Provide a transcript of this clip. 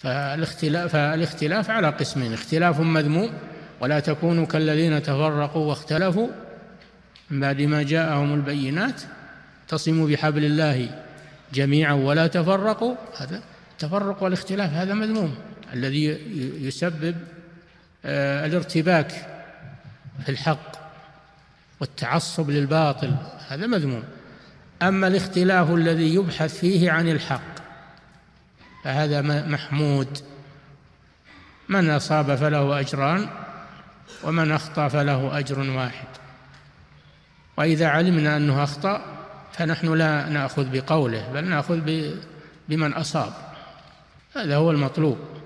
فالاختلاف, فالاختلاف على قسمين اختلاف مذموم ولا تكونوا كالذين تفرقوا واختلفوا. من بعد ما جاءهم البينات تصموا بحبل الله جميعا ولا تفرقوا. هذا التفرق والاختلاف هذا مذموم. الذي يسبب آه، الارتباك في الحق والتعصب للباطل هذا مذموم. أما الاختلاف الذي يبحث فيه عن الحق فهذا محمود. من أصاب فله أجران ومن أخطأ فله أجر واحد. وإذا علمنا أنه أخطأ فنحن لا نأخذ بقوله بل نأخذ بمن أصاب. هذا هو المطلوب.